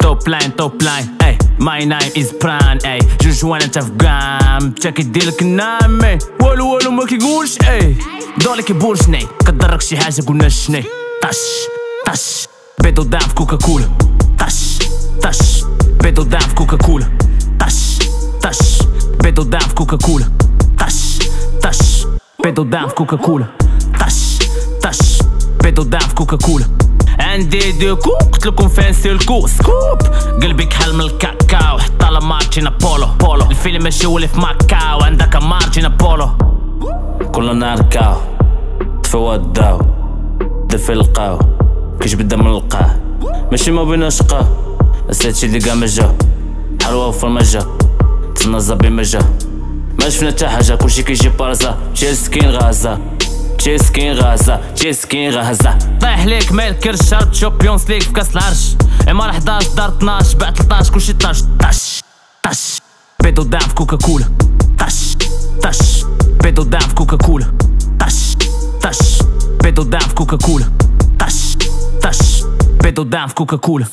توب لاين توب لاين اي ماي نايم از بران اي جوج وأنا انت في قام تا كيديرلك النام اي والو والو ما كيقولش اي دولي كيبول شني كضرك شي حاجة قلنا شني طش طش بيضو دام في كوكا كولا طش طش بيضو دام في كوكا كولا طش طش بيضو دام في كوكا كولا طش طش بيضو دام في كوكا كولا طش طش بيضو دام في كوكا كولا عندي دوكو قلت لكم فين سيركو سكوب. قلبي كحل من الكاكاو حتى لا مارتينا بولو بولو. الفيلم ماشي ولي في ماكاو عندك مارتينا بولو. كل نهار كاو تفوى الداو دفي القاو كيش بدا من القاه ماشي ما بينا شقا بس هادشي اللي قام جا حلوة في المجا تنظر بمجا ما شفنا تا حاجة كلشي كيجي بارزا تشيسكين غازا تشيسكين غازا تشيسكين غازا طيح ليك كرش شرط شوبيونز ليك في كاس العرش اما 11 دار 12 بعد 13 كلشي طاش طش طش بيضو دام في كوكا كولا طش طش بيضو دام في كوكا كولا طش طش بيضو دام في كوكا كولا طش طش بيضو دام في كوكا كولا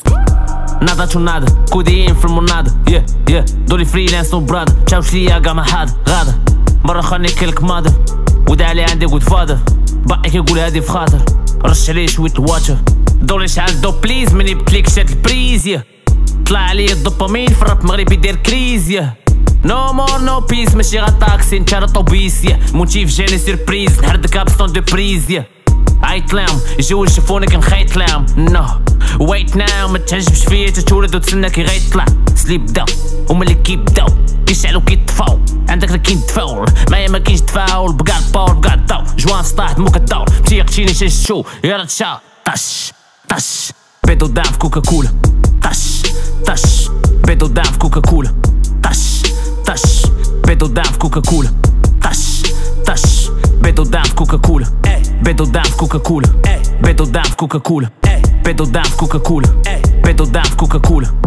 نادا تو نادا كوديين في المنادا يا يا دولي فريلانس نو برادا تشاوش ليا قام هذا غادا مرة خاني كلك مادر ودالي عندي جود فادر بقى كيقول هادي في خاطر. رش عليه شوية الواتر دولي شعل دو بليز مني بتليك شات البريز يا طلع عليا الدوبامين في الراب مغربي دير كريز يا نو مور نو بيس ماشي غا طاكسي انت راه طوبيس يا موتيف جاني سيربريز نحردك ابستون دو بريز يا عيط لهم يجيو يشوفوني كنخيط لهم نو ويت ناو ما تهجمش فيا. تتولد وتسنى كي غيطلع. سليب داو هما اللي كيبداو كيشعلو كيطفاو عندك اللي كيتفاول معايا ما كاينش تفاول بقع الباور بقع الضو جوان سطاحت مو كدور تيقتيني شي شو يا تشا طش طش بيضو دام في كوكا كولا طش طش بيضو دام في كوكا كولا طش طش بيضو دام في كوكا كولا طش طش بيضو دام في كوكا كولا بيضو دام في كوكا كولا بيضو دام في كوكا كولا بيضو دام في كوكا كولا بيضو دام في كوكا كولا